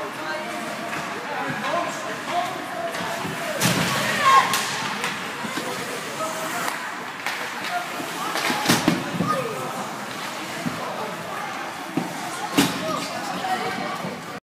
Oh,